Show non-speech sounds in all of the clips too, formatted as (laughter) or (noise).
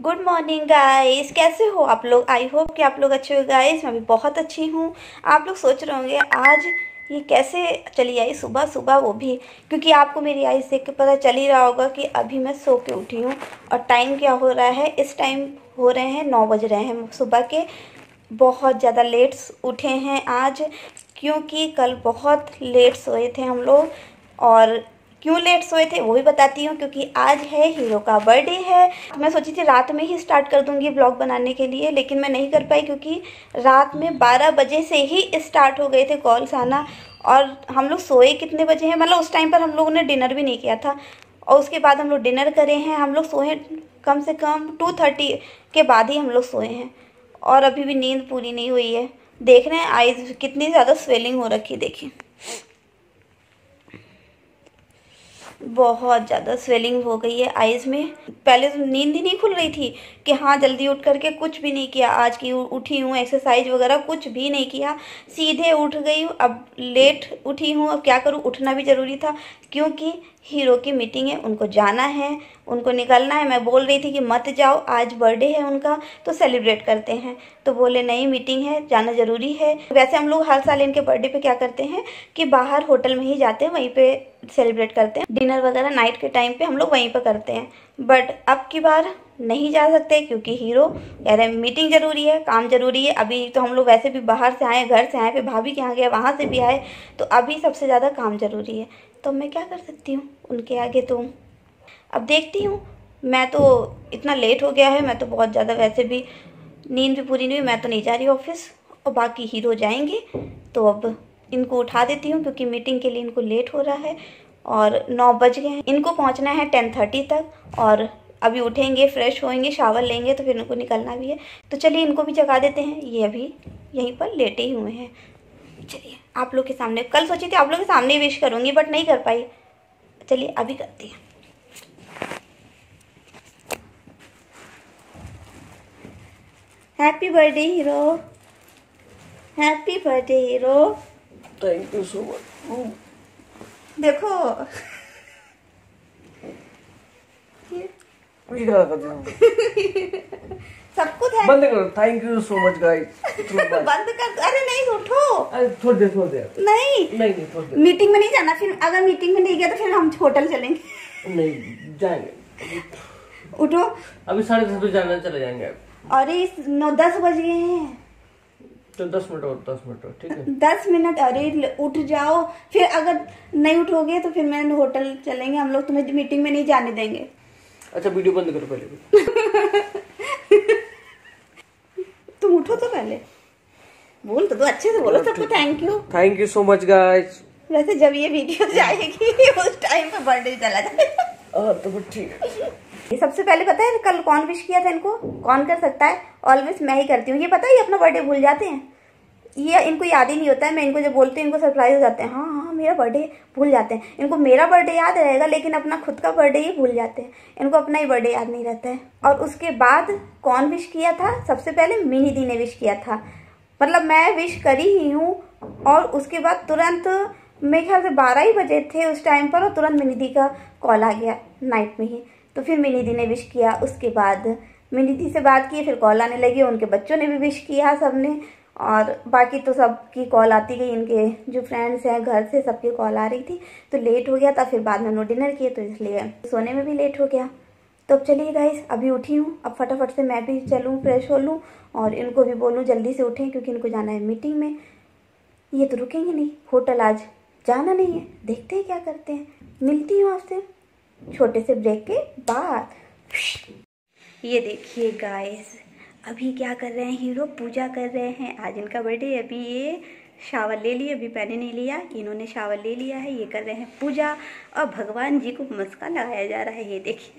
Good morning guys कैसे हो आप लोग? आई होप कि आप लोग अच्छे हो गाइस मैं भी बहुत अच्छी हूँ। आप लोग सोच रहे होंगे, आज ये कैसे चली आई सुबह सुबह वो भी? क्योंकि आपको मेरी आई से पता चल ही रहा होगा कि अभी मैं सो के उठी हूँ। और टाइम क्या हो रहा है? इस टाइम हो रहे हैं, नौ बज रहे हैं सुबह के। बहुत ज़्यादा लेट उठे हैं आज, क्योंकि कल बहुत लेट सोए थे हम लोग। और क्यों लेट सोए थे, वो भी बताती हूँ, क्योंकि आज है हीरो का बर्थडे है। तो मैं सोची थी रात में ही स्टार्ट कर दूँगी ब्लॉग बनाने के लिए, लेकिन मैं नहीं कर पाई, क्योंकि रात में 12 बजे से ही स्टार्ट हो गए थे कॉल्स आना और हम लोग सोए कितने बजे हैं? मतलब उस टाइम पर हम लोगों ने डिनर भी नहीं किया था। और उसके बाद हम लोग डिनर करे हैं। हम लोग सोए कम से कम टू थर्टी के बाद ही हम लोग सोए हैं। और अभी भी नींद पूरी नहीं हुई है। देख रहे हैं आइज़ कितनी ज़्यादा स्वेलिंग हो रखी देखिए बहुत ज़्यादा स्वेलिंग हो गई है आइज़ में। पहले तो नींद ही नहीं खुल रही थी कि हाँ जल्दी उठ करके कुछ भी नहीं किया। आज की उठी हूँ एक्सरसाइज वगैरह कुछ भी नहीं किया। सीधे उठ गई अब लेट उठी हूँ। अब क्या करूँ? उठना भी ज़रूरी था। क्योंकि हीरो की मीटिंग है, उनको जाना है, उनको निकलना है। मैं बोल रही थी कि मत जाओ, आज बर्थडे है उनका तो सेलिब्रेट करते हैं। तो बोले, नहीं, मीटिंग है, जाना ज़रूरी है। वैसे हम लोग हर साल इनके बर्थडे पे क्या करते हैं कि बाहर होटल में ही जाते हैं, वहीं पे सेलिब्रेट करते हैं। डिनर वगैरह नाइट के टाइम पे हम लोग वहीं पर करते हैं। बट अब की बार नहीं जा सकते क्योंकि हीरो कह रहे मीटिंग ज़रूरी है, काम ज़रूरी है। अभी तो हम लोग वैसे भी बाहर से आए, घर से आए, फिर भाभी के यहाँ गए, वहाँ से भी आए तो अभी सबसे ज़्यादा काम ज़रूरी है। तो मैं क्या कर सकती हूँ उनके आगे तो? अब देखती हूँ। मैं तो इतना लेट हो गया है, मैं तो बहुत ज़्यादा वैसे भी नींद भी पूरी नहीं हुई, मैं तो नहीं जा रही ऑफ़िस और बाकी हीरो जाएँगे तो अब इनको उठा देती हूँ क्योंकि मीटिंग के लिए इनको लेट हो रहा है, और नौ बज गए हैं। इनको पहुँचना है टेन थर्टी तक, और अभी उठेंगे फ्रेश होएँगे शावर लेंगे तो फिर इनको निकलना भी है। तो चलिए इनको भी जगा देते हैं। ये अभी यहीं पर लेटे ही हुए हैं। चलिए आप लोग के सामने कल सोची थी आप लोग के सामने विश करूँगी बट नहीं कर पाई। चलिए अभी करती हैं। Happy birthday hero happy birthday hero thank you so much देखो सब कुछ है बंद करो thank you so much guys बंद कर अरे नहीं उठो अरे थोड़ी देर थोड़ी देर नहीं नहीं नहीं थोड़ी देर मीटिंग में नहीं जाना फिर अगर मीटिंग में नहीं गया तो फिर हम होटल चलेंगे नहीं जाएँगे उठो अभी साढ़े दस बजे जाना चले जाएँगे अरे नौ दस बज गए हैं तो दस मिनट और दस मिनट और ठीक है दस मिनट अरे उठ जाओ फिर अगर नहीं उठोगे तो फिर मैं होटल चलेंगे हम लोग तुम्हें मीटिंग में नहीं जाने देंगे अच्छा वीडियो बंद करो पहले (laughs) तुम उठो तो पहले। बोल तो, तो अच्छे से बोलो सबको thank you thank you so much guys वैसे जब ये वीडियो (laughs) जाएगी उस टाइम पे बर्थडे चला जाएगा। तो ठीक है। ये सबसे पहले पता है कल कौन विश किया था इनको? कौन कर सकता है? ऑलवेज मैं ही करती हूँ। ये पता है ये अपना बर्थडे भूल जाते हैं। ये इनको याद ही नहीं होता है मैं इनको जब बोलती हूँ इनको सरप्राइज़ हो जाते हैं हाँ। हाँ मेरा बर्थडे भूल जाते हैं। इनको मेरा बर्थडे याद रहेगा, लेकिन अपना खुद का बर्थडे ही भूल जाते हैं। इनको अपना ही बर्थडे याद नहीं रहता है। और उसके बाद कौन विश किया था? सबसे पहले मिनी दी ने विश किया था। मतलब मैं विश करी ही हूँ, और उसके बाद तुरंत मेरे ख्याल से बारह ही बजे थे उस टाइम पर, और तुरंत मिनी दी का कॉल आ गया नाइट में ही। तो फिर मिनी दी ने विश किया। उसके बाद मिनी दी से बात की, फिर कॉल आने लगी उनके बच्चों ने भी विश किया सबने। और बाकी तो सबकी कॉल आती गई, इनके जो फ्रेंड्स हैं, घर से सबकी कॉल आ रही थी तो लेट हो गया था, फिर बाद में उन्होंने डिनर किए तो इसलिए सोने में भी लेट हो गया। तो अब चलिए गाइस अभी उठी हूँ, अब फटाफट से मैं भी चलूँ फ्रेश हो लूँ, और इनको भी बोलूँ जल्दी से उठें, क्योंकि इनको जाना है मीटिंग में। ये तो रुकेंगे नहीं, होटल आज जाना नहीं है, देखते हैं क्या करते हैं। मिलती हूँ आपसे, छोटे से ब्रेक के बाद। ये देखिए गाइस अभी क्या कर रहे हैं हीरो? पूजा कर रहे हैं। आज इनका बर्थडे अभी ये शावर ले लिए, अभी मैंने नहीं लिया। इन्होंने शावर ले लिया है। ये कर रहे हैं पूजा। और भगवान जी को मस्का लगाया जा रहा है। ये देखिए।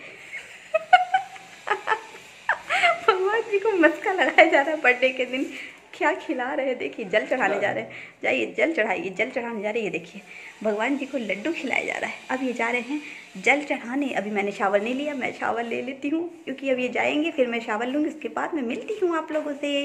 (laughs) भगवान जी को मस्का लगाया जा रहा है बर्थडे के दिन। क्या खिला रहे हैं? देखिए जल चढ़ाने जा रहे हैं। जाइए जल चढ़ाइए जल चढ़ाने जा रहे हैं। ये देखिए भगवान जी को लड्डू खिलाया जा रहा है। अब ये जा रहे हैं जल चढ़ाने। अभी मैंने चावल नहीं लिया मैं चावल ले लेती हूँ क्योंकि अब ये जाएँगे फिर मैं चावल लूँगी उसके बाद मैं मिलती हूँ आप लोगों से।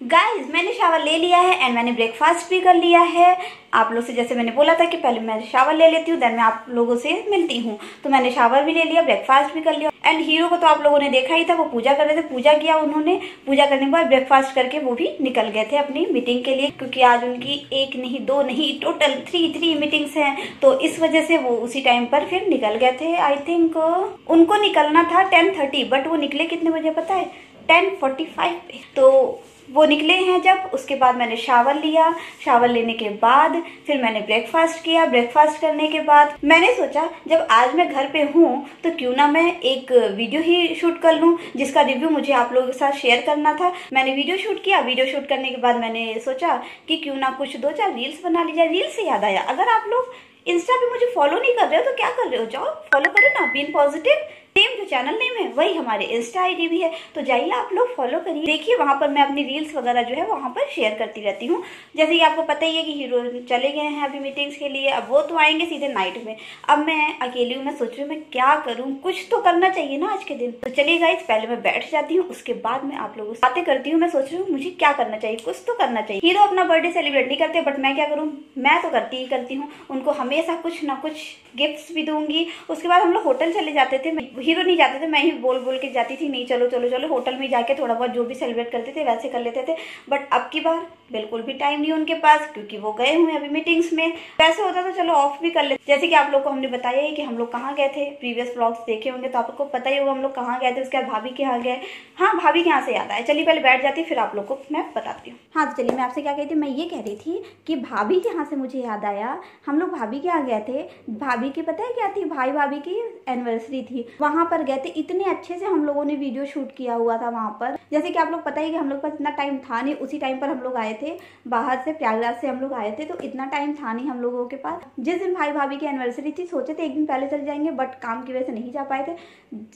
गाइस मैंने शावर ले लिया है एंड मैंने ब्रेकफास्ट भी कर लिया है। आप लोग से जैसे मैंने बोला था कि पहले मैं शावर ले लेती हूँ देन मैं आप लोगों से मिलती हूँ। तो मैंने शावर भी ले लिया ब्रेकफास्ट भी कर लिया। एंड हीरो को तो आप लोगों ने देखा ही था, वो पूजा कर रहे थे, पूजा किया उन्होंने। पूजा करने के बाद ब्रेकफास्ट करके वो भी निकल गए थे अपनी मीटिंग के लिए, क्योंकि आज उनकी एक नहीं, दो नहीं टोटल थ्री थ्री मीटिंग्स हैं। तो इस वजह से वो उसी टाइम पर फिर निकल गए थे आई थिंक उनको निकलना था टेन थर्टी बट वो निकले कितने बजे पता है? टेन फोर्टी फाइव पे। तो वो निकले हैं जब, उसके बाद मैंने शावर लिया। शावर लेने के बाद फिर मैंने ब्रेकफास्ट किया। ब्रेकफास्ट करने के बाद मैंने सोचा, जब आज मैं घर पे हूँ तो क्यों ना मैं एक वीडियो ही शूट कर लूँ, जिसका रिव्यू मुझे आप लोगों के साथ शेयर करना था। मैंने वीडियो शूट किया। वीडियो शूट करने के बाद मैंने सोचा कि क्यों ना कुछ दो चार रील्स बना ली जाए। रील्स से याद आया। अगर आप लोग इंस्टा पे मुझे फॉलो नहीं कर रहे हो तो क्या कर रहे हो? जाओ फॉलो करो ना बीन पॉजिटिव सेम जो चैनल नेम है, वही हमारे इंस्टा आईडी भी है। तो जाइए आप लोग फॉलो करिए। देखिए, वहाँ पर मैं अपनी रील्स वगैरह जो है, वहाँ पर शेयर करती रहती हूँ। जैसे कि आपको पता ही है कि हीरो चले गए हैं अभी मीटिंग्स के लिए, अब वो तो आएँगे सीधे नाइट में। अब मैं अकेली हूँ, मैं सोच रही हूँ, मैं क्या करूँ? कुछ तो करना चाहिए ना आज के दिन। तो चलिए गाइज़ पहले मैं बैठ जाती हूँ, उसके बाद मैं आप लोगों से बातें करती हूँ। मैं सोच रही हूँ, मुझे क्या करना चाहिए? कुछ तो करना चाहिए। हीरो अपना बर्थडे सेलिब्रेट नहीं करते बट मैं क्या करूँ? मैं तो करती ही करती हूँ। उनको हमेशा कुछ ना कुछ गिफ्ट्स भी दूँगी। उसके बाद हम लोग होटल चले जाते थे। हीरो नहीं जाते थे, मैं ही बोल बोल के जाती थी, नहीं, चलो चलो चलो होटल में जाके थोड़ा बहुत जो भी सेलिब्रेट करते थे, वैसे कर लेते थे। बट अब की बार बिल्कुल भी टाइम नहीं उनके पास, क्योंकि वो गए हुए अभी मीटिंग्स में। वैसे होता तो चलो ऑफ़ भी कर लेते। जैसे कि आप लोग को हमने बताया है कि हम लोग कहाँ गए थे। प्रीवियस ब्लॉग्स देखे होंगे तो आपको पता ही होगा हम लोग कहाँ गए थे, उसके बाद भाभी के यहाँ गए। हाँ भाभी के यहाँ से याद आया। चलिए पहले बैठ जाती फिर आप लोग को मैं बताती हूँ। हाँ तो चलिए मैं आपसे क्या कहती मैं ये कह रही थी कि भाभी के यहाँ से मुझे याद आया। हम लोग भाभी के यहाँ गए थे, भाभी की, पता है क्या थी? भाई भाभी की एनिवर्सरी थी। वहाँ पर गए थे, इतने अच्छे से हम लोगों ने वीडियो शूट किया हुआ था वहाँ पर। जैसे कि आप लोग पता ही कि हम लोग पास इतना टाइम था नहीं, उसी टाइम पर हम लोग आए थे, बाहर से प्रयागराज से हम लोग आए थे तो इतना टाइम था नहीं हम लोगों के पास। जिस दिन भाई भाभी की एनिवर्सरी थी, सोचे थे एक दिन पहले चले जाएँगे बट काम की वजह से नहीं जा पाए थे।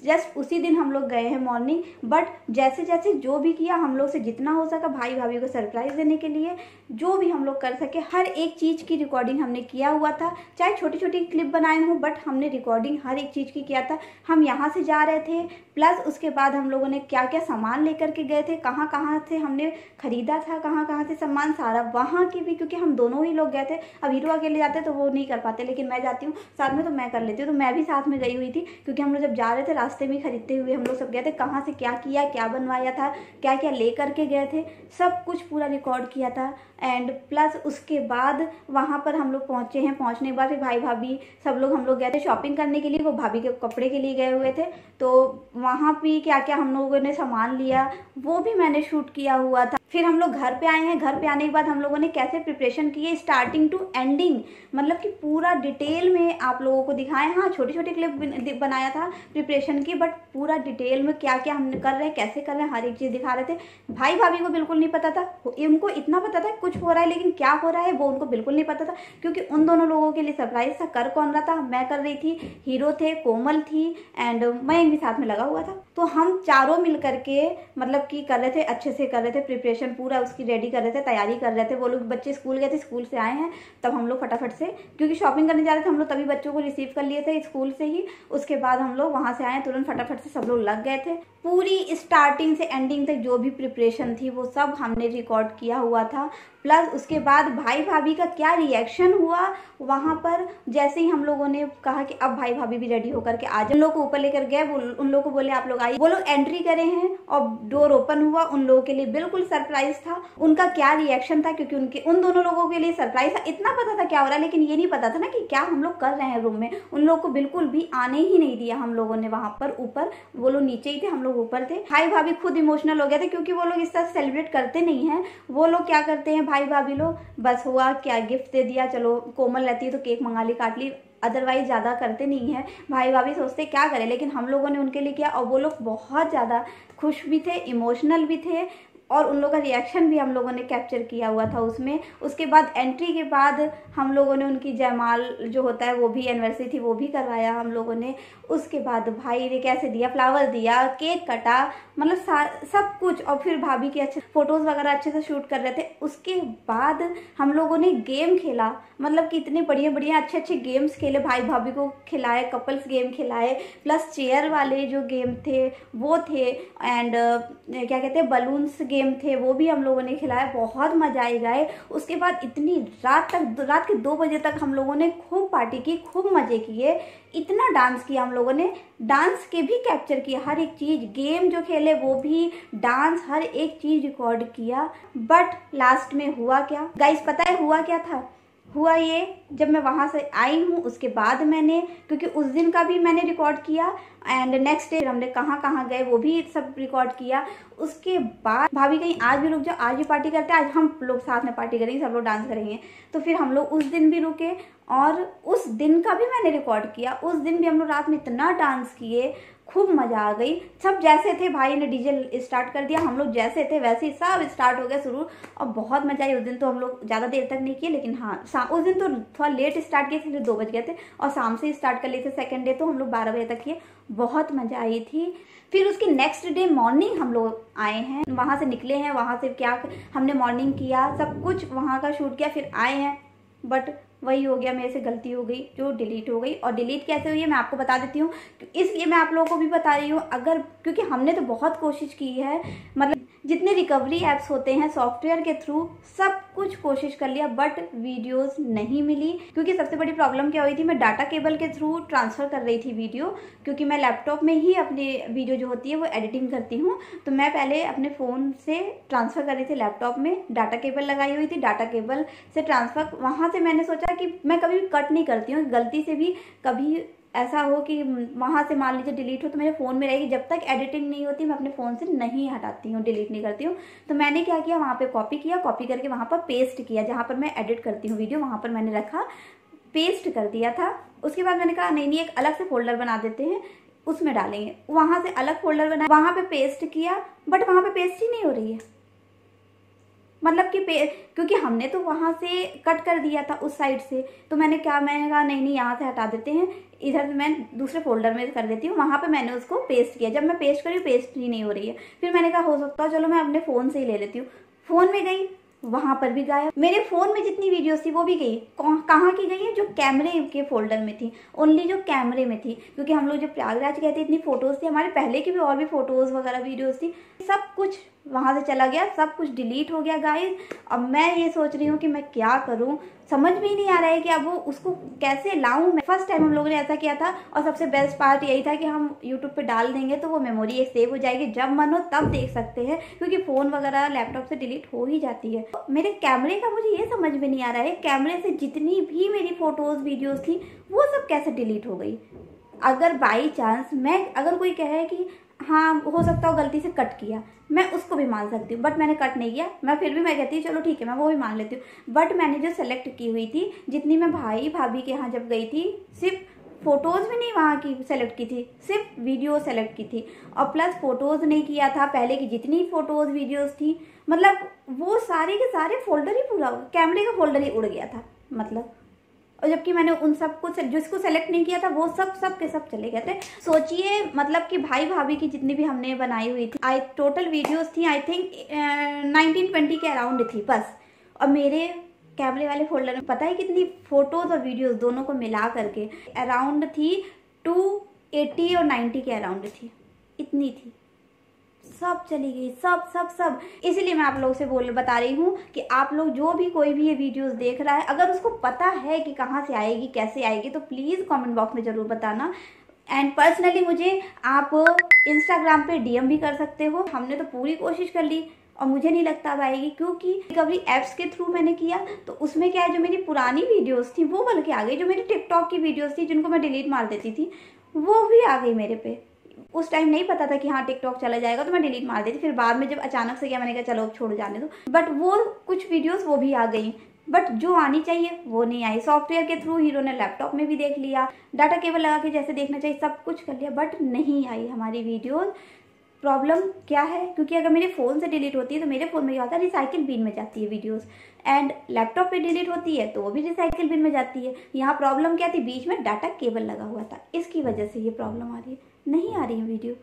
जस्ट उसी दिन हम लोग गए हैं मॉर्निंग बट जैसे जैसे जो भी किया, हम लोग से जितना हो सका भाई भाभी को सरप्राइज़ देने के लिए, जो भी हम लोग कर सके, हर एक चीज़ की रिकॉर्डिंग हमने किया हुआ था। चाहे छोटी छोटी क्लिप बनाए हूँ बट हमने रिकॉर्डिंग हर एक चीज़ की किया था। हम यहाँ से जा रहे थे प्लस उसके बाद हम लोगों ने क्या क्या सामान लेकर के गए थे कहाँ कहाँ से हमने खरीदा था कहाँ कहाँ से सामान सारा वहाँ की भी, क्योंकि हम दोनों ही लोग गए थे। अब हीरो अकेले जाते तो वो नहीं कर पाते, लेकिन मैं जाती हूँ, साथ में तो मैं कर लेती हूँ तो मैं भी साथ में गई हुई थी, क्योंकि हम लोग जब जा रहे थे, रास्ते में खरीदते हुए हम लोग सब गए थे, कहाँ से क्या किया, क्या बनवाया था क्या क्या ले करके गए थे, सब कुछ पूरा रिकॉर्ड किया था। एंड प्लस उसके बाद वहाँ पर हम लोग पहुँचे हैं। पहुँचने के बाद फिर भाई भाभी सब लोग हम लोग गए थे शॉपिंग करने के लिए। वो भाभी के कपड़े के लिए गए हुए थे। तो वहाँ भी क्या क्या हम लोगों ने सामान लिया, वो भी मैंने शूट किया हुआ था। फिर हम लोग घर पे आए हैं। घर पे आने के बाद हम लोगों ने कैसे प्रिपरेशन की है? स्टार्टिंग टू एंडिंग मतलब कि पूरा डिटेल में आप लोगों को दिखाए हाँ छोटे छोटे क्लिप बनाया था प्रिपरेशन की बट पूरा डिटेल में क्या क्या हम कर रहे हैं, कैसे कर रहे हैं, हर एक चीज़ दिखा रहे थे। भाई भाभी को बिल्कुल नहीं पता था। उनको इतना पता था कुछ हो रहा है, लेकिन क्या हो रहा है, वो उनको बिल्कुल नहीं पता था। क्योंकि उन दोनों लोगों के लिए सरप्राइज़ था। कर कौन रहा था? मैं कर रही थी। हीरो थे, कोमल थी एंड मैं भी साथ में लगा हुआ था। तो हम चारों मिल करके मतलब कि कर रहे थे, अच्छे से कर रहे थे प्रिपरेशन पूरा उसकी रेडी कर रहे थे, तैयारी कर रहे थे। वो लोग बच्चे स्कूल गए थे, स्कूल से आए हैं, तब हम लोग फटाफट से, क्योंकि शॉपिंग करने जा रहे थे, हम लोग तभी बच्चों को रिसीव कर लिए थे स्कूल से ही। उसके बाद हम लोग वहाँ से आए, तुरंत फटाफट से सब लोग लग गए थे। पूरी स्टार्टिंग से एंडिंग तक जो भी प्रिपरेशन थी, वो सब हमने रिकॉर्ड किया हुआ था। प्लस उसके बाद भाई भाभी का क्या रिएक्शन हुआ? वहाँ पर जैसे ही हम लोगों ने कहा कि अब भाई भाभी भी रेडी होकर के आज उन लोग को ऊपर लेकर गए उन लोगों को बोले, आप लोग आइए। वो लोग एंट्री करे हैं और डोर ओपन हुआ। उन लोगों के लिए बिल्कुल सरप्राइज़ था। उनका क्या रिएक्शन था? क्योंकि उनके, उन दोनों लोगों के लिए सरप्राइज़ था। इतना पता था क्या हो रहा है? लेकिन ये नहीं पता था ना कि क्या हम लोग कर रहे हैं रूम में। उन लोग को बिल्कुल भी आने ही नहीं दिया हम लोगों ने वहाँ पर ऊपर। वो लोग नीचे ही थे, हम लोग ऊपर थे। भाई भाभी खुद इमोशनल हो गए थे क्योंकि वो लोग इस तरह सेलिब्रेट करते नहीं है। वो लोग क्या करते हैं? भाई भाभी लोग बस हुआ क्या गिफ्ट दे दिया, चलो कोमल रहती है तो केक मंगा ली, काट ली अदरवाइज़ ज़्यादा करते नहीं हैं। भाई भाभी सोचते क्या करें, लेकिन हम लोगों ने उनके लिए किया और वो लोग बहुत ज़्यादा खुश भी थे इमोशनल भी थे और उन लोगों का रिएक्शन भी हम लोगों ने कैप्चर किया हुआ था उसमें। उसके बाद एंट्री के बाद हम लोगों ने उनकी जयमाल जो होता है वो भी एनिवर्सरी थी, वो भी करवाया हम लोगों ने। उसके बाद भाई ने कैसे दिया? फ्लावर दिया केक कटा मतलब सब कुछ। और फिर भाभी के अच्छे फ़ोटोज़ वगैरह अच्छे से शूट कर रहे थे। उसके बाद हम लोगों ने गेम खेला। मतलब कि इतने बढ़िया बढ़िया, अच्छे अच्छे गेम्स खेले। भाई भाभी को खिलाए कपल्स गेम खिलाए। प्लस चेयर वाले जो गेम थे, वो थे। एंड क्या कहते हैं? बलून्स गेम थे, वो भी हम लोगों ने खिलाया, बहुत मज़ा आई गए उसके बाद इतनी रात तक रात के दो बजे तक हम लोगों ने खूब पार्टी की, खूब मज़े किए, इतना डांस किया हम लोगों ने। डांस के भी कैप्चर किया हर एक चीज़, गेम जो खेले वो भी डांस, हर एक चीज़ रिकॉर्ड किया। बट लास्ट में हुआ क्या? गाइस, पता है हुआ क्या था? हुआ ये जब मैं वहाँ से आई हूँ, उसके बाद मैंने, क्योंकि उस दिन का भी मैंने रिकॉर्ड किया एंड नेक्स्ट डे हमने कहाँ कहाँ गए, वो भी सब रिकॉर्ड किया। उसके बाद भाभी कहीं आज भी रुक जाओ, आज भी पार्टी करते हैं, आज हम लोग साथ में पार्टी करेंगे, सब लोग डांस करेंगे। तो फिर हम लोग उस दिन भी रुके, और उस दिन का भी मैंने रिकॉर्ड किया। उस दिन भी हम लोग रात में इतना डांस किए, खूब मज़ा आ गई। सब जैसे थे, भाई ने डीजे स्टार्ट कर दिया, हम लोग जैसे थे, वैसे ही सब स्टार्ट हो गया शुरू। और बहुत मज़ा आई, उस दिन तो हम लोग ज़्यादा देर तक नहीं किए, लेकिन हाँ उस दिन तो थोड़ा लेट स्टार्ट किए थे दो बज गए थे, और शाम से स्टार्ट कर लिए थे सेकेंड डे तो हम लोग बारह बजे तक किए। बहुत मज़ा आई थी। फिर उसके नेक्स्ट डे मॉर्निंग हम लोग आए हैं। वहाँ से निकले हैं, वहाँ से क्या हमने मॉर्निंग किया, सब कुछ वहाँ का शूट किया, फिर आए हैं। बट वही हो गया, मेरे से गलती हो गई, जो डिलीट हो गई। और डिलीट कैसे हुई है, मैं आपको बता देती हूँ। इसलिए मैं आप लोगों को भी बता रही हूँ, अगर, क्योंकि हमने तो बहुत कोशिश की है मतलब जितने रिकवरी एप्स होते हैं सॉफ्टवेयर के थ्रू सब कुछ कोशिश कर लिया बट वीडियोस नहीं मिली। क्योंकि सबसे बड़ी प्रॉब्लम क्या हुई थी, मैं डाटा केबल के थ्रू ट्रांसफ़र कर रही थी वीडियो क्योंकि मैं लैपटॉप में ही अपनी वीडियो जो होती है, वो एडिटिंग करती हूँ। तो मैं पहले अपने फ़ोन से ट्रांसफ़र कर रही थी लैपटॉप में डाटा केबल लगाई हुई थी। डाटा केबल से ट्रांसफ़र वहाँ से मैंने सोचा कि मैं कभी कट नहीं करती हूँ। गलती से भी कभी ऐसा हो कि वहाँ से मान लीजिए डिलीट हो तो मेरे फ़ोन में रहेगी। जब तक एडिटिंग नहीं होती, मैं अपने फ़ोन से नहीं हटाती हूँ डिलीट नहीं करती हूँ। तो मैंने क्या किया? वहाँ पे कॉपी किया कॉपी करके वहाँ पर पेस्ट किया, जहाँ पर मैं एडिट करती हूँ वीडियो वहाँ पर मैंने रखा पेस्ट कर दिया था। उसके बाद मैंने कहा, नहीं नहीं, एक अलग से फोल्डर बना देते हैं, उसमें डालेंगे। वहाँ से अलग फोल्डर बना, वहाँ पे पेस्ट किया बट वहाँ पे पेस्ट ही नहीं हो रही है। मतलब कि क्योंकि हमने तो वहाँ से कट कर दिया था उस साइड से। तो मैंने क्या, मैंने कहा, नहीं नहीं, यहाँ से हटा देते हैं। इधर मैं दूसरे फोल्डर में कर देती हूँ। वहाँ पे मैंने उसको पेस्ट किया। जब मैं पेस्ट करी पेस्ट ही नहीं हो रही है। फिर मैंने कहा, हो सकता है, चलो मैं अपने फ़ोन से ही ले लेती हूँ। फ़ोन में गई, वहाँ पर भी गायब। मेरे फ़ोन में जितनी वीडियोस थी, वो भी गई। कहाँ की गई है? जो कैमरे के फोल्डर में थी। ओनली जो कैमरे में थी। क्योंकि हम लोग जब प्रयागराज गए थे, इतनी फ़ोटोज़ थी। हमारे पहले की भी और भी फ़ोटोज़ वगैरह वीडियोस थी। सब कुछ वहाँ से चला गया, सब कुछ डिलीट हो गया गाइस अब मैं ये सोच रही हूँ कि मैं क्या करूँ? समझ ही नहीं आ रहा है कि अब वो उसको कैसे लाऊं मैं? फ़र्स्ट टाइम हम लोगों ने ऐसा किया था और सबसे बेस्ट पार्ट यही था कि हम यूट्यूब पे डाल देंगे तो वो मेमोरी एक सेव हो जाएगी। जब मन हो तब देख सकते हैं, क्योंकि फ़ोन वगैरह लैपटॉप से डिलीट हो ही जाती है। तो मेरे कैमरे का मुझे ये समझ में नहीं आ रहा है कैमरे से जितनी भी मेरी फ़ोटोज़ वीडियोज़ थी, वो सब कैसे डिलीट हो गई? अगर बाई चांस मैं, अगर कोई कहे कि हाँ हो सकता हो गलती से कट किया मैं उसको भी मान सकती हूँ बट मैंने कट नहीं किया। मैं फिर भी मैं कहती हूँ, चलो ठीक है, मैं वो भी मान लेती हूँ। बट मैंने जो सेलेक्ट की हुई थी, जितनी मैं भाई भाभी के यहाँ जब गई थी, सिर्फ़ फ़ोटोज़ भी नहीं वहाँ की सेलेक्ट की थी, सिर्फ़ वीडियो सेलेक्ट की थी। और प्लस फ़ोटोज़ नहीं किया था, पहले की जितनी फ़ोटोज़ वीडियोज़ थी मतलब वो सारे के सारे फोल्डर ही पूरा कैमरे का फोल्डर ही उड़ गया था मतलब। और जबकि मैंने उन सबको जिसको सेलेक्ट नहीं किया था, वो सब सब के सब चले गए थे। सोचिए मतलब कि भाई भाभी की जितनी भी हमने बनाई हुई थी आई टोटल वीडियोस थी आई थिंक नाइनटीन ट्वेंटी के अराउंड थी, बस। और मेरे कैमरे वाले फोल्डर में पता है कितनी फ़ोटोज़ और वीडियोस दोनों को मिला करके? अराउंड थी टू एटी और नाइन्टी के अराउंड थी। इतनी थी। सब चली गई, सब सब सब। इसीलिए मैं आप लोगों से बोल, बता रही हूँ कि आप लोग जो भी कोई भी ये वीडियोस देख रहा है, अगर उसको पता है कि कहाँ से आएगी, कैसे आएगी तो प्लीज़ कमेंट बॉक्स में ज़रूर बताना। एंड पर्सनली मुझे आप इंस्टाग्राम पे डीएम भी कर सकते हो। हमने तो पूरी कोशिश कर ली और मुझे नहीं लगता अब आएगी, क्योंकि रिकवरी एप्स के थ्रू मैंने किया। तो उसमें क्या है, जो मेरी पुरानी वीडियोस थी, वो बल्कि आ गई, जो मेरी टिकटॉक की वीडियोस थी, जिनको मैं डिलीट मार देती थी, वो भी आ गई मेरे पे। उस टाइम नहीं पता था कि हाँ टिकटॉक चला जाएगा तो मैं डिलीट मार देती। फिर बाद में जब अचानक से गया, मैंने कहा, चलो छोड़ जाने दो। बट वो कुछ वीडियोस वो भी आ गई। बट जो आनी चाहिए, वो नहीं आई। सॉफ्टवेयर के थ्रू हीरो ने लैपटॉप में भी देख लिया डाटा केबल लगा के जैसे देखना चाहिए, सब कुछ कर लिया बट नहीं आई हमारी वीडियोज़ प्रॉब्लम क्या है? क्योंकि अगर मेरे फ़ोन से डिलीट होती है तो मेरे फ़ोन में क्या होता है? रिसाइकिल बिन में जाती है वीडियोस एंड लैपटॉप पे डिलीट होती है तो वो भी रिसाइकिल बिन में जाती है। यहाँ प्रॉब्लम क्या थी? बीच में डाटा केबल लगा हुआ था। इसकी वजह से ये प्रॉब्लम आ रही है। नहीं आ रही है वीडियो।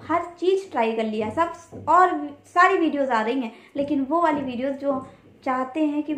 हर चीज़ ट्राई कर लिया, सब और सारी वीडियोस आ रही हैं, लेकिन वो वाली वीडियोस जो चाहते हैं कि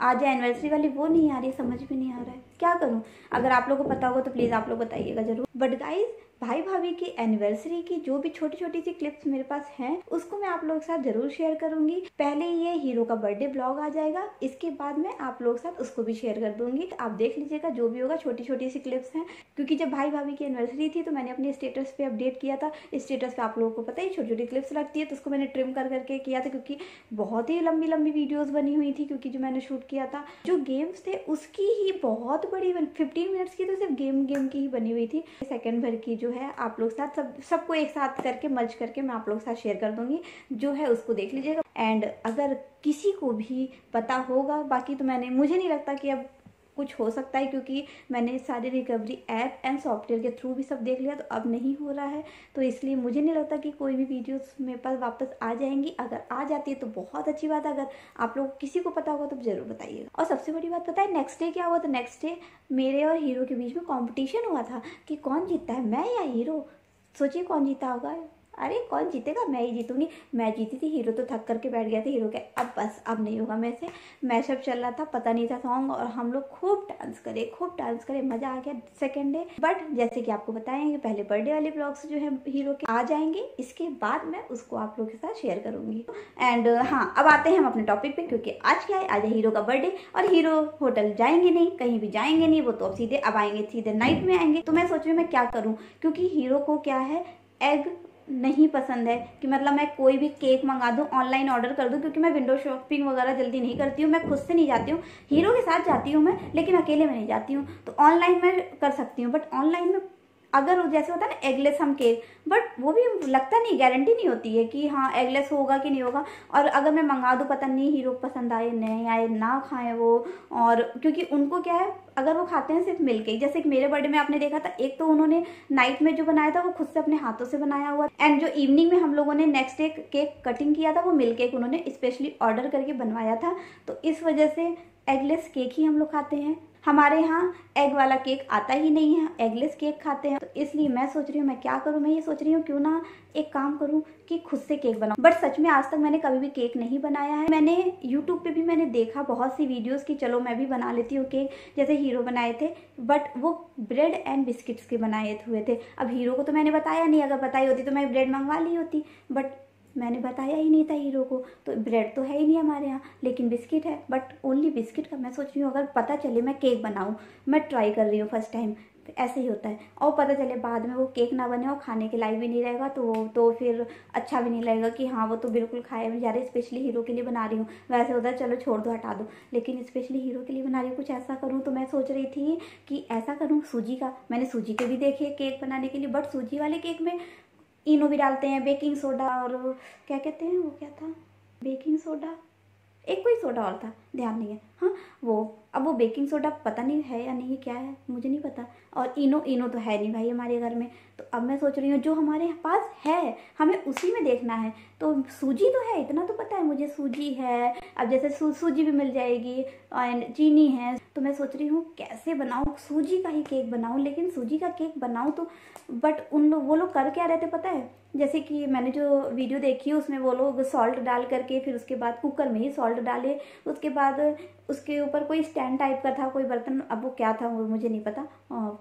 आ जाए एनिवर्सरी वाली, वो नहीं आ रही समझ में नहीं आ रहा है। क्या करूँ? अगर आप लोगों को पता होगा तो प्लीज़ आप लोग बताइएगा ज़रूर। बट गाइज़ भाई भाभी की एनिवर्सरी की जो भी छोटी छोटी सी क्लिप्स मेरे पास हैं, उसको मैं आप लोगों के साथ ज़रूर शेयर करूँगी। पहले ये हीरो का बर्थडे ब्लॉग आ जाएगा, इसके बाद मैं आप लोगों के साथ उसको भी शेयर कर दूँगी। आप देख लीजिएगा जो भी होगा छोटी छोटी सी क्लिप्स हैं। क्योंकि जब भाई भाभी की एनिवर्सरी थी तो मैंने अपने स्टेटस पे अपडेट किया था। स्टेटस पे आप लोगों को पता ही छोटी छोटी क्लिप्स लगती है तो उसको मैंने ट्रिम कर करके किया था, क्योंकि बहुत ही लंबी लंबी वीडियोस बनी हुई थी, क्योंकि जो मैंने शूट किया था, जो गेम्स थे, उसकी ही बहुत बड़ी फिफ्टीन मिनट्स की तो सिर्फ़ गेम गेम की ही बनी हुई थी। सेकेंड भर की जो है, आप लोग साथ सब, सबको एक साथ करके मर्ज करके मैं आप लोग साथ शेयर कर दूँगी। जो है उसको देख लीजिएगा। एंड अगर किसी को भी पता होगा, बाकी तो मैंने, मुझे नहीं लगता कि अब कुछ हो सकता है क्योंकि मैंने सारी रिकवरी ऐप एंड सॉफ्टवेयर के थ्रू भी सब देख लिया तो अब नहीं हो रहा है। तो इसलिए मुझे नहीं लगता कि कोई भी वीडियोस मेरे पास वापस आ जाएँगी। अगर आ जाती है तो बहुत अच्छी बात है। अगर आप लोग किसी को पता होगा तो ज़रूर बताइएगा। और सबसे बड़ी बात पता है नेक्स्ट डे क्या हुआ तो नेक्स्ट डे मेरे और हीरो के बीच में कॉम्पिटिशन हुआ था कि कौन जीतता है? मैं या हीरो सोचिए कौन जीता होगा। अरे कौन जीतेगा? मैं ही जीतूँगी। मैं जीती थी हीरो तो थक करके बैठ गया था हीरो के। अब बस, अब नहीं होगा मैं से। मैशअप चल रहा था, पता नहीं था सॉन्ग और हम लोग खूब डांस करे, खूब डांस करे। मज़ा आ गया सेकेंड डे बट जैसे कि आपको बताएँ कि पहले बर्थडे वाले ब्लॉग्स जो है हीरो के, आ जाएँगे। इसके बाद मैं उसको आप लोगों के साथ शेयर करूँगी। एंड हाँ अब आते हैं हम अपने टॉपिक पे, क्योंकि आज क्या है? आज हीरो का बर्थडे और हीरो होटल जाएँगे नहीं, कहीं भी जाएँगे नहीं, वो तो अब सीधे, अब आएँगे, सीधे नाइट में आएँगे। तो मैं सोच रही हूँ मैं क्या करूँ? क्योंकि हीरो को क्या है? एग नहीं पसंद है कि मतलब मैं कोई भी केक मंगा दूँ ऑनलाइन ऑर्डर कर दूँ, क्योंकि मैं विंडो शॉपिंग वगैरह जल्दी नहीं करती हूँ, मैं खुद से नहीं जाती हूँ। हीरो के साथ जाती हूँ मैं, लेकिन अकेले में नहीं जाती हूँ। तो ऑनलाइन मैं कर सकती हूँ बट ऑनलाइन में अगर जैसे होता है ना एगलेस हम केक बट वो भी लगता नहीं गारंटी नहीं होती है कि हाँ एगलेस होगा कि नहीं होगा। और अगर मैं मंगा दूँ, पता नहीं हीरो पसंद आए, नहीं आए, ना खाएँ वो। और क्योंकि उनको क्या है, अगर वो खाते हैं, सिर्फ़ मिल के जैसे मेरे बर्थडे में आपने देखा था, एक तो उन्होंने नाइट में जो बनाया था, वो खुद से अपने हाथों से बनाया हुआ एंड जो इवनिंग में हम लोगों ने नेक्स्ट डे केक कटिंग किया था, वो मिल केक उन्होंने स्पेशली ऑर्डर करके बनवाया था। तो इस वजह से एगलेस केक ही हम लोग खाते हैं। हमारे यहाँ एग वाला केक आता ही नहीं है एगलेस केक खाते हैं। तो इसलिए मैं सोच रही हूँ, मैं क्या करूँ? मैं ये सोच रही हूँ, क्यों ना एक काम करूँ कि खुद से केक बनाऊँ। बट सच में आज तक मैंने कभी भी केक नहीं बनाया है। मैंने यूट्यूब पे भी मैंने देखा बहुत सी वीडियोस की चलो मैं भी बना लेती हूँ केक जैसे हीरो बनाए थे। बट वो ब्रेड एंड बिस्किट्स के बनाए हुए थे। अब हीरो को तो मैंने बताया नहीं, अगर बताई होती तो मैं ब्रेड मंगवा ली होती। बट मैंने बताया ही नहीं था हीरो को। तो ब्रेड तो है ही नहीं हमारे यहाँ, लेकिन बिस्किट है। बट ओनली बिस्किट का मैं सोच रही हूँ, अगर पता चले मैं केक बनाऊँ। मैं ट्राई कर रही हूँ फ़र्स्ट टाइम ऐसे ही होता है। और पता चले बाद में वो केक ना बने और खाने के लायक भी नहीं रहेगा तो वो तो फिर अच्छा भी नहीं लगेगा कि हाँ वो तो बिल्कुल खाए जा रही स्पेशली हीरो के लिए बना रही हूँ। वैसे होता है चलो छोड़ दो, हटा दो। लेकिन स्पेशली हीरो के लिए बना रही हूँ, कुछ ऐसा करूँ तो मैं सोच रही थी कि ऐसा करूँ, सूजी का। मैंने सूजी के भी देखे केक बनाने के लिए बट सूजी वाले केक में इनो भी डालते हैं, बेकिंग सोडा और क्या कहते हैं, वो क्या था? Baking soda? एक कोई सोडा और था, ध्यान नहीं है। हाँ वो अब वो बेकिंग सोडा पता नहीं है या नहीं क्या है मुझे नहीं पता। और इनो इनो तो है नहीं भाई हमारे घर में। तो अब मैं सोच रही हूँ जो हमारे पास है हमें उसी में देखना है। तो सूजी तो है इतना तो पता है मुझे सूजी है। अब जैसे सू, सूजी भी मिल जाएगी एंड चीनी है। तो मैं सोच रही हूँ कैसे बनाऊँ? सूजी का ही केक बनाऊँ लेकिन सूजी का केक बनाऊँ तो बट उन लोग वो लोग कर क्या रहे थे पता है? जैसे कि मैंने जो वीडियो देखी उसमें वो लोग सॉल्ट डाल करके फिर उसके बाद कुकर में ही सॉल्ट डाले। उसके बाद उसके ऊपर कोई स्टैंड टाइप का था, कोई बर्तन, अब वो क्या था वो मुझे नहीं पता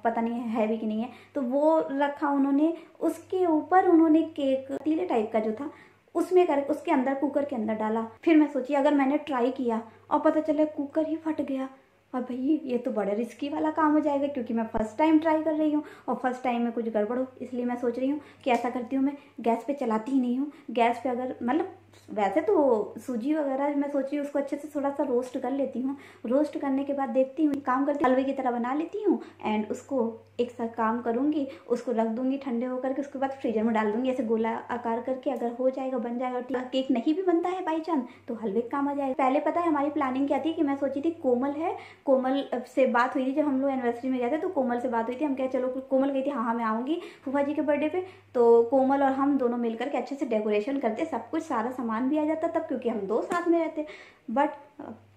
पता नहीं है भी कि नहीं है। तो वो रखा उन्होंने, उसके ऊपर उन्होंने केक तीले टाइप का जो था, उसमें कर, उसके अंदर कुकर के अंदर डाला। फिर मैं सोची, अगर मैंने ट्राई किया, और पता चला कुकर ही फट गया, और भाई, ये तो बड़ा रिस्की वाला काम हो जाएगा, क्योंकि मैं फ़र्स्ट टाइम ट्राई कर रही हूँ, और फ़र्स्ट टाइम में कुछ गड़बड़ हो, इसलिए मैं सोच रही हूँ कि ऐसा करती हूँ मैं, गैस पे चलाती ही नहीं हूँ। गैस पे अगर मतलब वैसे तो सूजी वगैरह मैं सोची उसको अच्छे से थोड़ा सा रोस्ट कर लेती हूँ। रोस्ट करने के बाद देखती हूँ, काम करती हलवे की तरह बना लेती हूँ एंड उसको एक साथ काम करूँगी, उसको रख दूँगी ठंडे होकर के, उसके बाद फ्रीजर में डाल दूँगी। ऐसे गोला आकार करके अगर हो जाएगा, बन जाएगा केक नहीं भी बनता है बाई चांस तो हलवे काम आ जाएगा। पहले पता है हमारी प्लानिंग क्या थी कि मैं सोची थी कोमल है, कोमल से बात हुई थी जब हम लोग एनिवर्सरी में गए थे तो कोमल से बात हुई थी। हम क्या चलो, कोमल गई थी हाँ हाँ मैं आऊँगी फूफा जी के बर्थडे पे। तो कोमल और हम दोनों मिलकर के अच्छे से डेकोरेशन करते, सब कुछ सारा सामान भी आ जाता तब, क्योंकि हम दो साथ में रहते। बट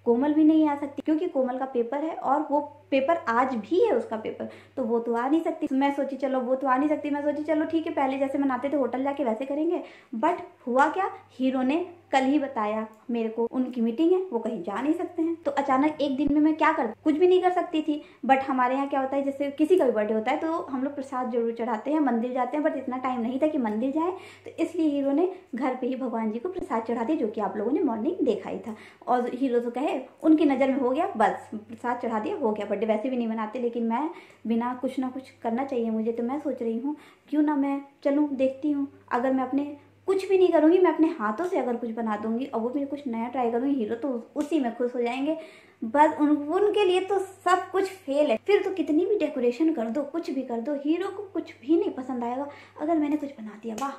कोमल भी नहीं आ सकती, क्योंकि कोमल का पेपर है और वो पेपर आज भी है उसका पेपर। तो वो तो आ नहीं सकती। मैं सोची, चलो, वो तो आ नहीं सकती। मैं सोची, चलो, ठीक है, पहले जैसे मनाते थे होटल जाके वैसे करेंगे। बट हुआ क्या? हीरो ने कल ही बताया मेरे को, उनकी मीटिंग है, वो कहीं जा नहीं सकते हैं। तो अचानक एक दिन में मैं क्या कर, कुछ भी नहीं कर सकती थी। बट हमारे यहाँ क्या होता है, जैसे किसी का भी बर्थडे होता है तो हम लोग प्रसाद ज़रूर चढ़ाते हैं, मंदिर जाते हैं, बट इतना टाइम नहीं था कि मंदिर जाए। तो इसलिए हीरो ने घर पे ही भगवान जी को प्रसाद चढ़ा दिया, जो कि आप लोगों ने मॉर्निंग देखा ही था। और हीरो तो कहे, उनकी नज़र में हो गया, बस, प्रसाद चढ़ा दिया, हो गया बर्थडे। वैसे भी नहीं मनाते लेकिन मैं बिना कुछ ना कुछ करना चाहिए मुझे तो मैं सोच रही हूँ, क्यों ना मैं, चलूँ, देखती हूँ। अगर मैं अपने, कुछ भी नहीं करूँगी, मैं अपने हाथों से अगर कुछ बना दूँगी, और वो भी कुछ नया ट्राई करूँगी, हीरो तो उसी में खुश हो जाएँगे। बस उन, उनके लिए तो सब कुछ फेल है। फिर तो कितनी भी डेकोरेशन कर दो, कुछ भी कर दो, हीरो को कुछ भी नहीं पसंद आएगा। अगर मैंने कुछ बना दिया, वाह!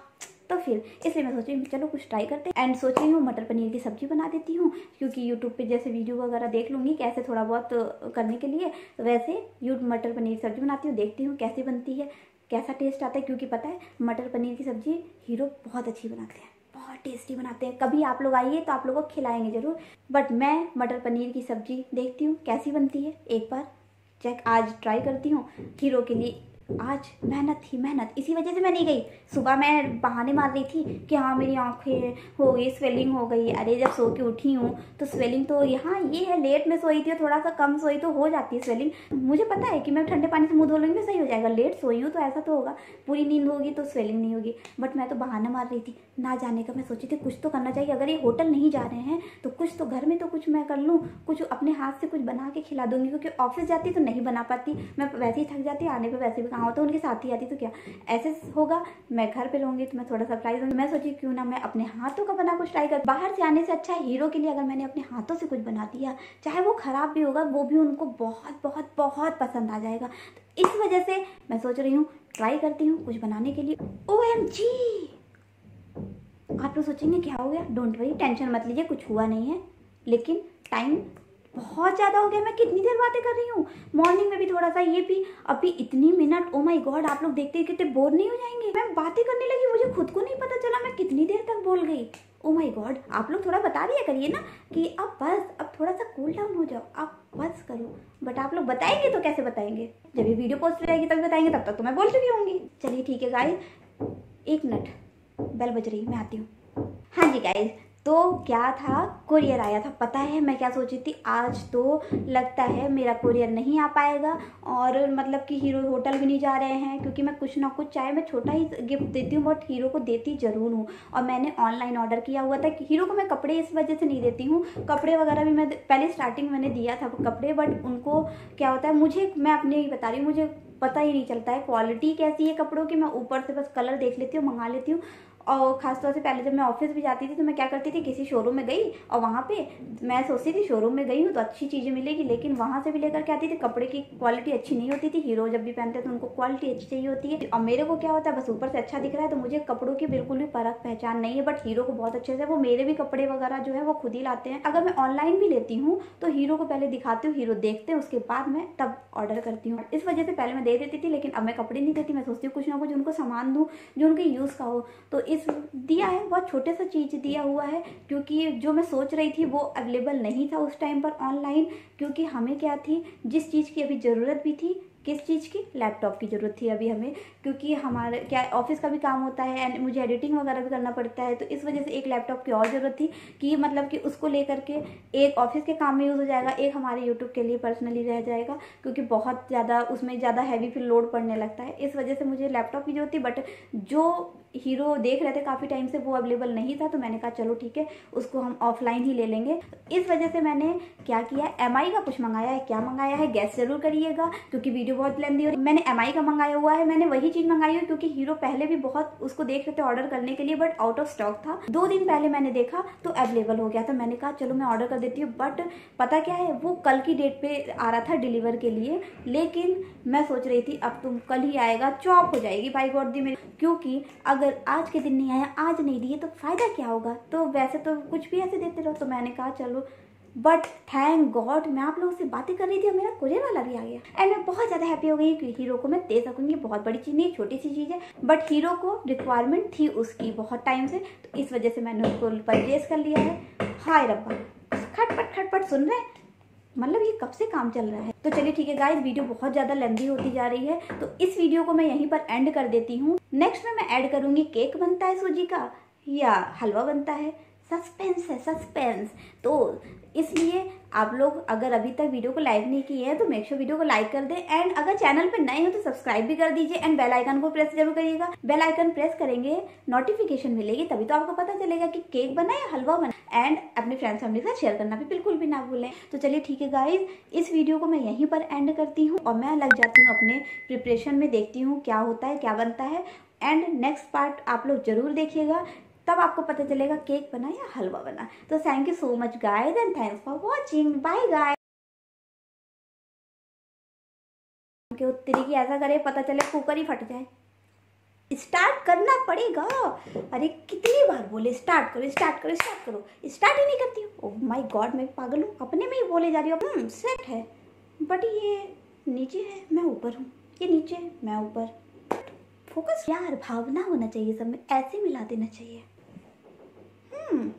तो फिर इसलिए मैं सोच रही हूँ चलो कुछ ट्राई करते हैं। एंड सोच रही हूँ, मटर पनीर की सब्ज़ी बना देती हूँ, क्योंकि यूट्यूब पे जैसे वीडियो वगैरह देख लूँगी कैसे थोड़ा बहुत करने के लिए तो वैसे यू मटर पनीर सब्ज़ी बनाती हूँ, देखती हूँ कैसी बनती है, कैसा टेस्ट आता है, क्योंकि पता है, मटर पनीर की सब्ज़ी हीरो बहुत अच्छी बनाते हैं, बहुत टेस्टी बनाते हैं। कभी आप लोग आइए तो आप लोगों को खिलाएँगे ज़रूर। बट मैं मटर पनीर की सब्ज़ी देखती हूँ, कैसी बनती है, एक बार चेक आज ट्राई करती हूँ हीरो के लिए आज मेहनत थी मेहनत, इसी वजह से मैं नहीं गई। सुबह मैं बहाने मार रही थी कि हाँ मेरी आँखें हो गई स्वेलिंग हो गई। अरे, जब सो के उठी हूँ तो स्वेलिंग तो यहाँ, ये है लेट में सोई थी थोड़ा सा कम सोई तो हो जाती है स्वेलिंग मुझे पता है कि मैं ठंडे पानी से मुँह धो लूँगी, सही हो जाएगा। लेट सोई हूँ तो ऐसा तो होगा, पूरी नींद होगी तो स्वेलिंग नहीं होगी। बट मैं तो बहाना मार रही थी, ना जाने का मैं सोची थी, कुछ तो करना चाहिए। अगर ये होटल नहीं जा रहे हैं तो कुछ तो घर में तो कुछ मैं कर लूँ, कुछ अपने हाथ से कुछ बना के खिला दूँगी, क्योंकि ऑफ़िस जाती तो नहीं बना पाती। मैं वैसे ही थक जाती, आने पर वैसे भी कहाँ होता उनके साथ ही आती तो क्या? ऐसे होगा, मैं घर पे रहूँगी तो मैं थोड़ा सरप्राइज़ होंगी। मैं सोची, क्यों ना मैं अपने हाथों का बना कुछ ट्राई कर। बाहर से आने से अच्छा हीरो के लिए अगर मैंने अपने हाथों से कुछ बना दिया, चाहे वो खराब भी होगा, वो भी उनको बहुत बहुत बहुत पसंद आ जाएगा। तो इस वजह से मैं सोच रही हूँ ट्राई करती हूँ कुछ बनाने के लिए। ओ एम जी आप लोग सोचेंगे, क्या हो गया? डोंट वरी टेंशन मत लीजिए, कुछ हुआ नहीं है। लेकिन टाइम बहुत ज़्यादा हो गया, मैं कितनी देर बातें कर रही हूँ? मॉर्निंग में भी थोड़ा सा ये भी, अभी इतनी मिनट ओ माय गॉड आप लोग देखते कितने बोर नहीं हो जाएँगे? मैं बातें करने लगी, मुझे खुद को नहीं पता चला, मैं कितनी देर तक बोल गई। ओ माई गॉड आप लोग थोड़ा बता दिया करिए ना कि अब बस, अब थोड़ा सा कूल डाउन हो जाओ आप बस करो। बट आप लोग बताएँगे तो कैसे बताएँगे? जब ये वीडियो पोस्ट हो जाएगी तभी बताएँगे, तब तक तो मैं बोल चुकी होंगी। चलिए ठीक है गाइस एक मिनट बेल बज रही मैं आती हूँ। हाँ जी गाइस तो क्या था? कुरियर आया था। पता है मैं क्या सोची थी? आज तो लगता है मेरा कुरियर नहीं आ पाएगा और मतलब कि हीरो होटल भी नहीं जा रहे हैं क्योंकि मैं कुछ ना कुछ चाहे मैं छोटा ही गिफ्ट देती हूँ बट हीरो को देती ज़रूर हूँ। और मैंने ऑनलाइन ऑर्डर किया हुआ था कि हीरो को मैं कपड़े इस वजह से नहीं देती हूँ। कपड़े वगैरह भी मैं पहले स्टार्टिंग मैंने दिया था कपड़े बट उनको क्या होता है, मुझे मैं अपने ही बता रही हूँ, मुझे पता ही नहीं चलता है। क्वालिटी कैसी है कपड़ों की? मैं ऊपर से बस कलर देख लेती हूँ, मंगा लेती हूँ। और खासतौर से पहले जब मैं ऑफ़िस भी जाती थी तो मैं क्या करती थी, किसी शोरूम में गई और वहाँ पे मैं सोचती थी शोरूम में गई हूँ तो अच्छी चीज़ें मिलेगी, लेकिन वहाँ से भी लेकर के आती थी, कपड़े की क्वालिटी अच्छी नहीं होती थी हीरो जब भी पहनते तो उनको क्वालिटी अच्छी चाहिए होती है। और मेरे को क्या होता है, बस ऊपर से अच्छा दिख रहा है तो मुझे कपड़ों की बिल्कुल भी परख पहचान नहीं है बट हीरो को बहुत अच्छे से, वो मेरे भी कपड़े वगैरह जो है, वो खुद ही लाते हैं। अगर मैं ऑनलाइन भी लेती हूँ तो हीरो को पहले दिखाती हूँ हीरो देखते हैं, उसके बाद मैं तब ऑर्डर करती हूँ। इस वजह से पहले मैं दे देती थी, लेकिन अब मैं कपड़े नहीं देती, मैं सोचती हूँ कुछ ना कुछ उनको सामान दूँ, जो उनके यूज़ का हो। तो इस दिया है, बहुत छोटे सा चीज़ दिया हुआ है, क्योंकि जो मैं सोच रही थी वो अवेलेबल नहीं था उस टाइम पर ऑनलाइन क्योंकि हमें क्या थी, जिस चीज़ की अभी ज़रूरत भी थी, किस चीज़ की? लैपटॉप की ज़रूरत थी अभी हमें, क्योंकि हमारे, क्या ऑफ़िस का भी काम होता है एंड मुझे एडिटिंग वगैरह भी करना पड़ता है तो इस वजह से एक लैपटॉप की और ज़रूरत थी, कि मतलब कि उसको लेकर के एक ऑफ़िस के काम में यूज़ हो जाएगा, एक हमारे यूट्यूब के लिए पर्सनली रह जाएगा, क्योंकि बहुत ज़्यादा उसमें ज़्यादा हैवी फिर लोड पड़ने लगता है। इस वजह से मुझे लैपटॉप की ज़रूरत थी बट जो हीरो देख रहे थे काफ़ी टाइम से, वो अवेलेबल नहीं था तो मैंने कहा, चलो ठीक है, उसको हम ऑफलाइन ही ले लेंगे। इस वजह से मैंने क्या किया एमआई का कुछ मंगाया है, क्या मंगाया है गैस ज़रूर करिएगा, क्योंकि वीडियो बहुत लेंदी रही मैंने एमआई का मंगाया हुआ है, मैंने वही चीज़ मंगाई है, क्योंकि हीरो पहले भी बहुत उसको देख रहे थे ऑर्डर करने के लिए बट आउट ऑफ़ स्टॉक था। दो दिन पहले मैंने देखा तो अवेलेबल हो गया था। मैंने कहा, चलो मैं ऑर्डर कर देती हूँ। बट पता क्या है, वो कल की डेट पे आ रहा था डिलीवर के लिए, लेकिन मैं सोच रही थी, अब तुम कल ही आएगा चॉप हो जाएगी बाई गॉड दी मेरी। क्योंकि अगर आज के दिन नहीं आया, आज नहीं दिए तो फ़ायदा क्या होगा? तो वैसे तो कुछ भी ऐसे देते रहो तो मैंने कहा, चलो बट थैंक गॉड मैं आप लोगों से बातें कर रही थी और मेरा कुरियर वाला भी आ गया। एंड मैं बहुत ज़्यादा हैप्पी हो गई कि हीरो को मैं दे सकूँगी, बहुत बड़ी चीज़ नहीं, छोटी सी चीज़ है। बट हीरो को रिक्वायरमेंट थी उसकी बहुत टाइम से तो इस वजह से मैंने उसको परचेज कर लिया है। हाय रब्बा, खटपट खटपट सुन रहे मतलब ये कब से काम चल रहा है? तो चलिए ठीक है गाइस वीडियो बहुत ज़्यादा लंबी होती जा रही है। तो इस वीडियो को मैं यहीं पर एंड कर देती हूँ। नेक्स्ट में मैं ऐड करूँगी केक बनता है सूजी का, या हलवा बनता है। सस्पेंस है सस्पेंस तो इसलिए आप लोग अगर अभी तक वीडियो को लाइक नहीं किए हैं तो मेक श्योर वीडियो को लाइक कर दें। एंड अगर चैनल पर नए हो तो सब्सक्राइब भी कर दीजिए। एंड बेल आइकन को प्रेस ज़रूर करिएगा। बेल आइकन प्रेस करेंगे नोटिफिकेशन मिलेगी, तभी तो आपको पता चलेगा कि केक बना या हलवा बना। एंड अपने फ्रेंड्स फैमिली के साथ शेयर करना भी बिल्कुल भी ना भूलें। तो चलिए ठीक है गाइज़ इस वीडियो को मैं यहीं पर एंड करती हूँ और मैं लग जाती हूँ अपने प्रिपरेशन में, देखती हूँ क्या होता है, क्या बनता है। एंड नेक्स्ट पार्ट आप लोग ज़रूर देखिएगा। तब आपको पता चलेगा केक बना या हलवा बना। तो thank you so much guys and thanks for watching bye के उत्तरी की ऐसा करे, पता चले कुकर ही फट जाए। स्टार्ट करना पड़ेगा। अरे, कितनी बार बोले स्टार्ट करो स्टार्ट करो स्टार्ट करो। स्टार्ट ही नहीं करती हूँ। ओह माय गॉड मैं पागल हूँ। अपने में ही बोले जा रही हूँ। हम्म सेट है। बट ये नीचे है, मैं ऊपर हूँ। ये नीचे है, मैं ऊपर। फोकस यार, भावना होना चाहिए सब में, ऐसे मिला देना चाहिए। Hmm.